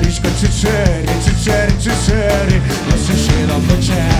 risco ci c'eri, ci c'eri, ci c'eri, lo se ci dopo c'eri.